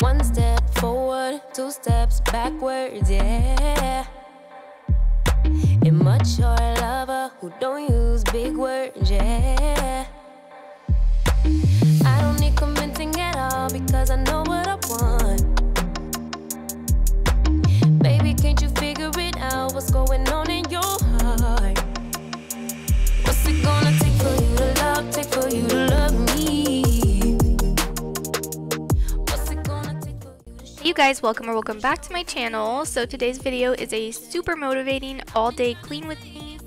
One step forward, two steps backwards, yeah. Immature lover who don't use big words, yeah. I don't need convincing at all because I know what I want. Guys, welcome or welcome back to my channel. So today's video is a super motivating all day clean with me.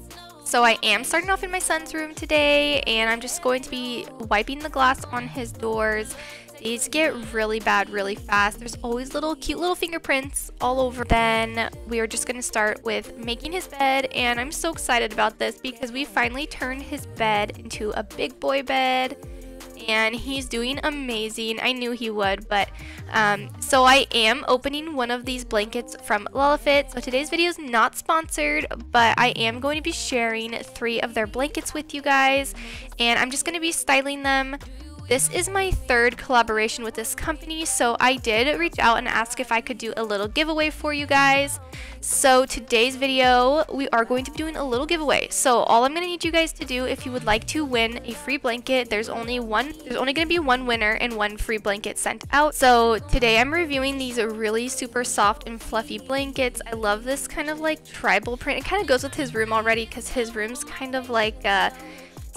So I am starting off in my son's room today and I'm just going to be wiping the glass on his doors. These get really bad really fast. There's always little cute little fingerprints all over. Then we are just going to start with making his bed and I'm so excited about this because we finally turned his bed into a big boy bed and he's doing amazing. I knew he would, but um, so I am opening one of these blankets from LALIFIT. So today's video is not sponsored, but I am going to be sharing three of their blankets with you guys, and I'm just going to be styling them this is my third collaboration with this company, so I did reach out and ask if I could do a little giveaway for you guys. So today's video, we are going to be doing a little giveaway. So all I'm going to need you guys to do if you would like to win a free blanket, there's only one, there's only going to be one winner and one free blanket sent out. So today I'm reviewing these really super soft and fluffy blankets. I love this kind of like tribal print. It kind of goes with his room already because his room's kind of like uh,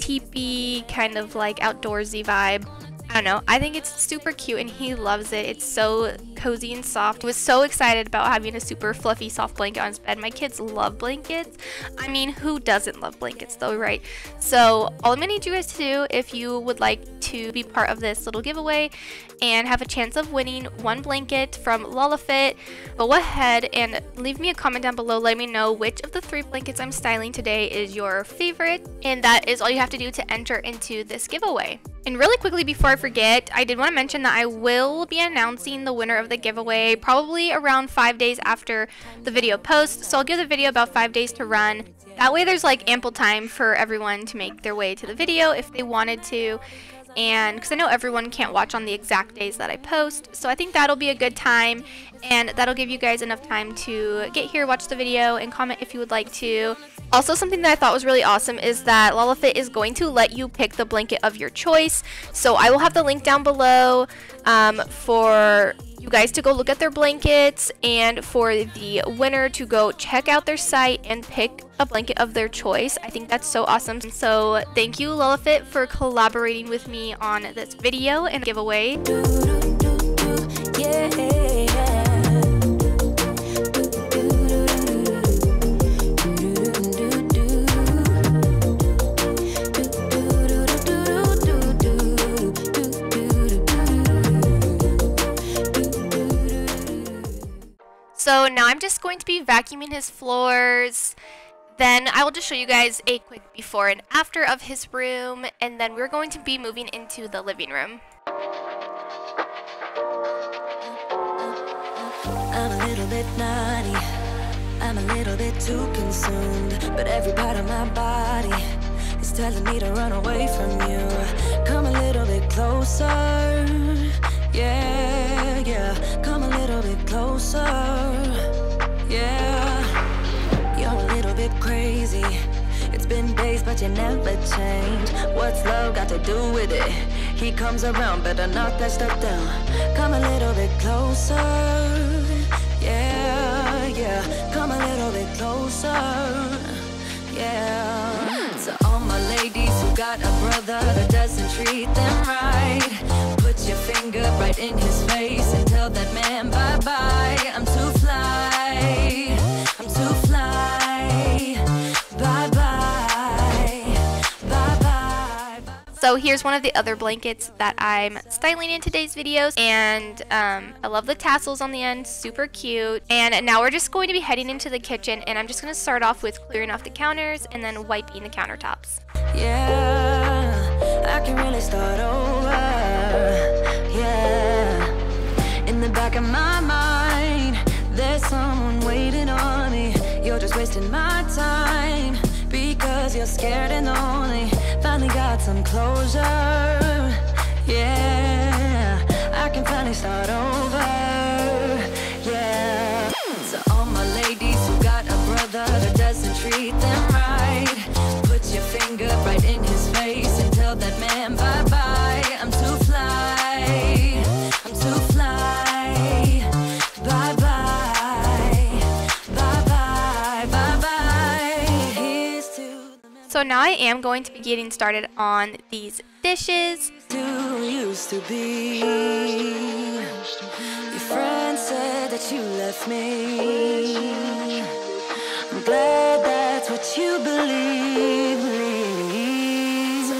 teepee, kind of like outdoorsy vibe. I don't know. I think it's super cute and he loves it. It's so cozy and soft. Was so excited about having a super fluffy soft blanket on his bed. My kids love blankets. I mean, who doesn't love blankets though, right? So all I'm gonna need you guys to do if you would like to be part of this little giveaway and have a chance of winning one blanket from LALIFIT, go ahead and leave me a comment down below. Let me know which of the three blankets I'm styling today is your favorite. And that is all you have to do to enter into this giveaway. And really quickly before I forget, I did want to mention that I will be announcing the winner of the giveaway probably around five days after the video post. So I'll give the video about five days to run. That way there's like ample time for everyone to make their way to the video if they wanted to. And because I know everyone can't watch on the exact days that I post. So I think that'll be a good time. And that'll give you guys enough time to get here, watch the video, and comment if you would like to. Also, something that I thought was really awesome is that LALIFIT is going to let you pick the blanket of your choice. So I will have the link down below um, for you guys to go look at their blankets and for the winner to go check out their site and pick a blanket of their choice. I think that's so awesome. So thank you LALIFIT for collaborating with me on this video and giveaway. do do do yeah just going to be vacuuming his floors. Then I will just show you guys a quick before and after of his room. And then we're going to be moving into the living room. I'm a little bit naughty. I'm a little bit too consumed. But every part of my body is telling me to run away from you. Come a little bit closer. Yeah, yeah. Come a little bit closer. Yeah. You're a little bit crazy. It's been days, but you never change. What's love got to do with it? He comes around, better not that stuff down. Come a little bit closer. Yeah, yeah. Come a little bit closer. Yeah. So all my ladies who got a brother that doesn't treat them So here's one of the other blankets that I'm styling in today's videos. And um, I love the tassels on the end, super cute. And now we're just going to be heading into the kitchen and I'm just going to start off with clearing off the counters and then wiping the countertops. Yeah, I can really start over. Yeah, in the back of my mind, there's someone waiting on me. You're just wasting my time because you're scared and lonely. Finally got some closure. Yeah, I can finally start over. So now I am going to be getting started on these dishes. used to be. Your friend said that you left me. I'm glad that's what you believe.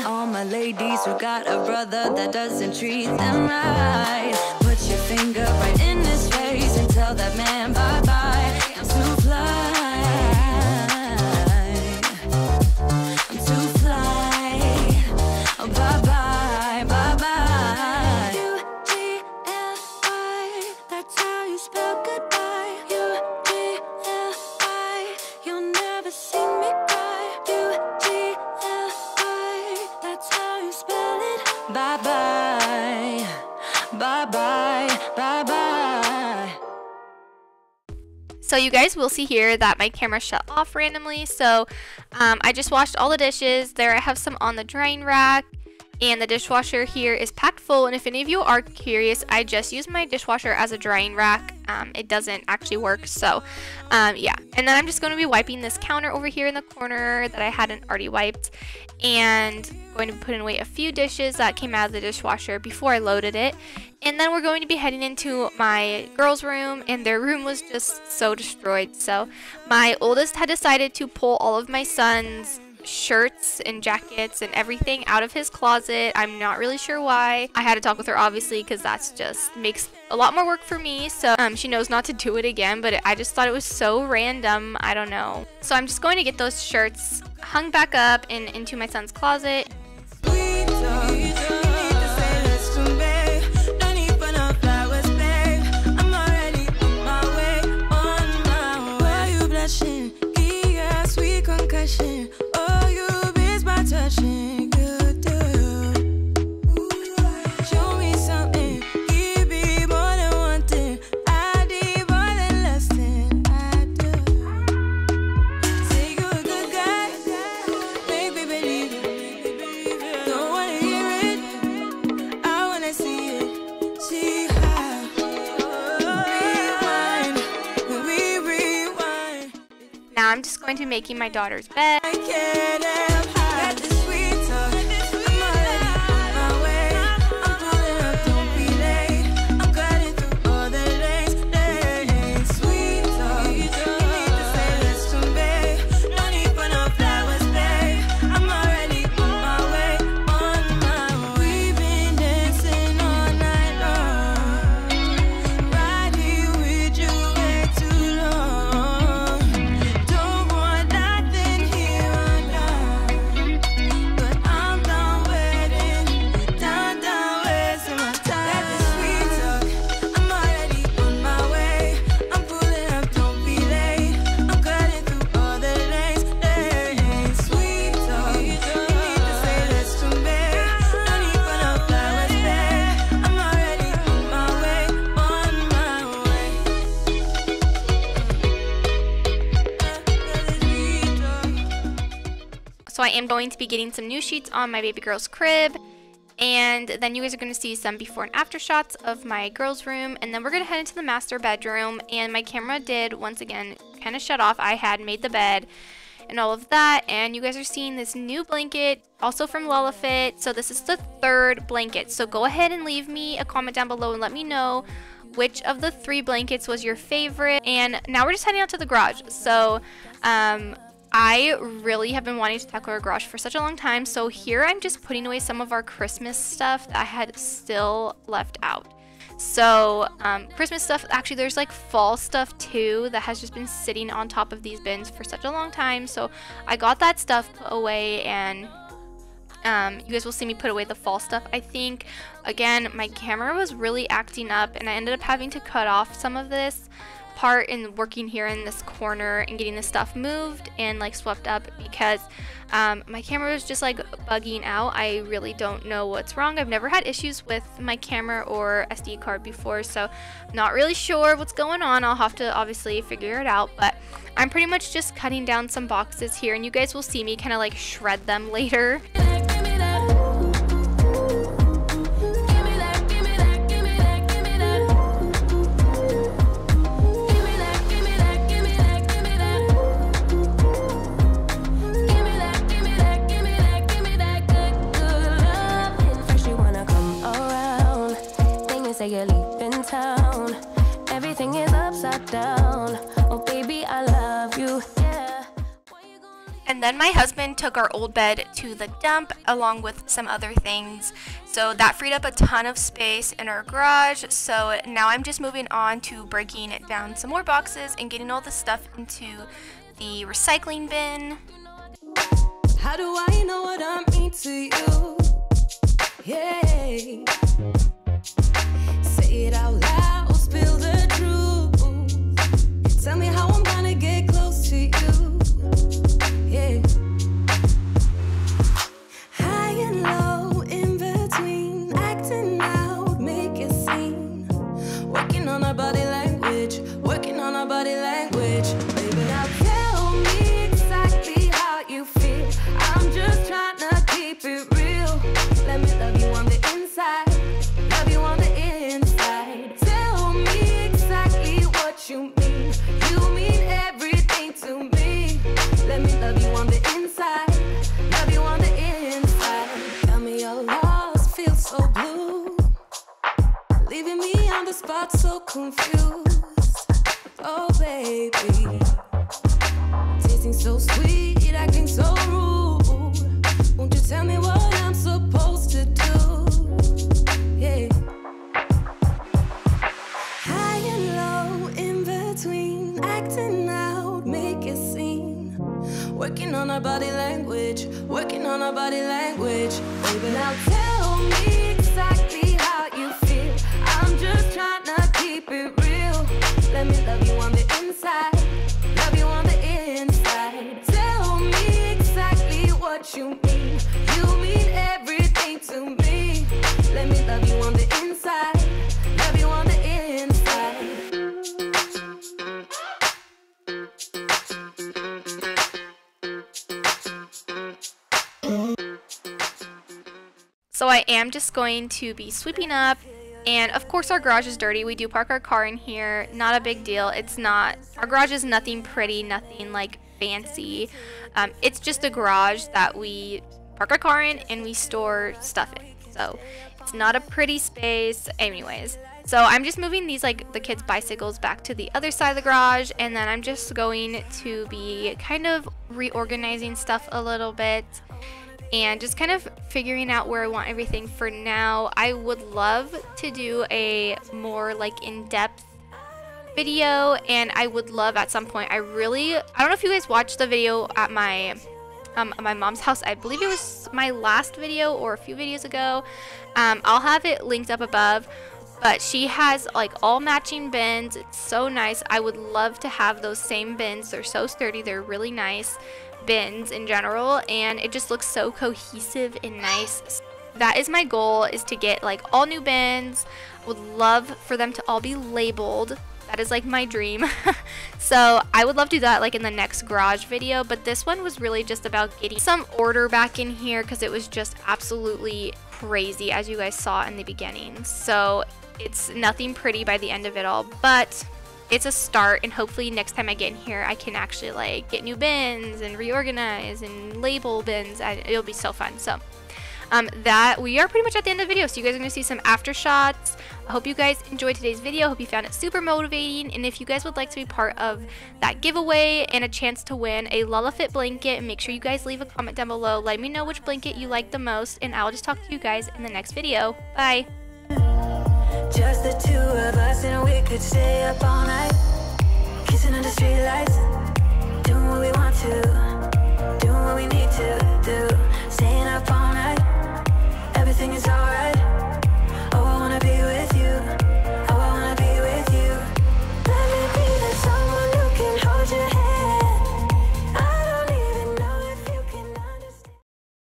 all my ladies who got a brother that doesn't treat them right, put your finger right in his face and tell that man bye bye. You guys will see here that my camera shut off randomly. So um, I just washed all the dishes. There I have some on the drying rack. And the dishwasher here is packed full. And if any of you are curious, I just use my dishwasher as a drying rack. Um, it doesn't actually work. So um, yeah. And then I'm just going to be wiping this counter over here in the corner that I hadn't already wiped. And going to putting away a few dishes that came out of the dishwasher before I loaded it. And then we're going to be heading into my girls' room, and their room was just so destroyed. So, my oldest had decided to pull all of my son's shirts and jackets and everything out of his closet. I'm not really sure why. I had to talk with her, obviously, because that's just makes a lot more work for me. So, um, she knows not to do it again, but I just thought it was so random. I don't know. So, I'm just going to get those shirts hung back up and into my son's closet. Now, I'm just going to be making my daughter's bed. So I am going to be getting some new sheets on my baby girl's crib. And then you guys are going to see some before and after shots of my girl's room. And then we're going to head into the master bedroom. And my camera did, once again, kind of shut off. I had made the bed and all of that. And you guys are seeing this new blanket, also from LALIFIT. So this is the third blanket. So go ahead and leave me a comment down below and let me know which of the three blankets was your favorite. And now we're just heading out to the garage. So, um, I really have been wanting to tackle our garage for such a long time. So here I'm just putting away some of our Christmas stuff that I had still left out. So um, Christmas stuff, actually there's like fall stuff too that has just been sitting on top of these bins for such a long time. So I got that stuff put away and um, you guys will see me put away the fall stuff. I think, again, my camera was really acting up and I ended up having to cut off some of this part in working here in this corner and getting the stuff moved and like swept up because um, my camera was just like bugging out. I really don't know what's wrong. I've never had issues with my camera or SD card before, so not really sure what's going on. I'll have to obviously figure it out, but I'm pretty much just cutting down some boxes here and you guys will see me kind of like shred them later. Then my husband took our old bed to the dump along with some other things. So that freed up a ton of space in our garage. So now I'm just moving on to breaking down some more boxes and getting all the stuff into the recycling bin. How do I know what I mean to you? Say it out loud, spill the truth. Tell me how Leaving me on the spot so confused. Oh, baby. Tasting so sweet, acting so rude. Won't you tell me what I'm supposed to do? Yeah. High and low, in between, acting out, make a scene. Working on our body language, working on our body language. Baby, now tell me exactly. I'm just trying to keep it real. Let me love you on the inside, love you on the inside. Tell me exactly what you mean. You mean everything to me. Let me love you on the inside, love you on the inside. So I am just going to be sweeping up. And of course, our garage is dirty. We do park our car in here. Not a big deal. It's not, our garage is nothing pretty, nothing like fancy. Um, it's just a garage that we park our car in and we store stuff in. So it's not a pretty space. Anyways, so I'm just moving these, like the kids' bicycles, back to the other side of the garage. And then I'm just going to be kind of reorganizing stuff a little bit and just kind of figuring out where I want everything for now. I would love to do a more like in-depth video and I would love at some point I really I don't know if you guys watched the video at my um, at my mom's house. I believe it was my last video or a few videos ago. Um, I'll have it linked up above but she has like all matching bins. It's so nice. I would love to have those same bins. They're so sturdy. They're really nice bins in general and it just looks so cohesive and nice. That is my goal is to get like all new bins. I would love for them to all be labeled. That is like my dream. So I would love to do that like in the next garage video but this one was really just about getting some order back in here because it was just absolutely crazy as you guys saw in the beginning. So it's nothing pretty by the end of it all but it's a start and hopefully next time I get in here I can actually like get new bins and reorganize and label bins. And it'll be so fun. So um, that we are pretty much at the end of the video. So you guys are to see some after shots. I hope you guys enjoyed today's video. Hope you found it super motivating. And if you guys would like to be part of that giveaway and a chance to win a LALIFIT blanket make sure you guys leave a comment down below. Let me know which blanket you like the most and I'll just talk to you guys in the next video. Bye just the two of us and we could stay up all night. Kissing under streetlights Doing what we want to Doing what we need to do. Staying up all night Everything is alright.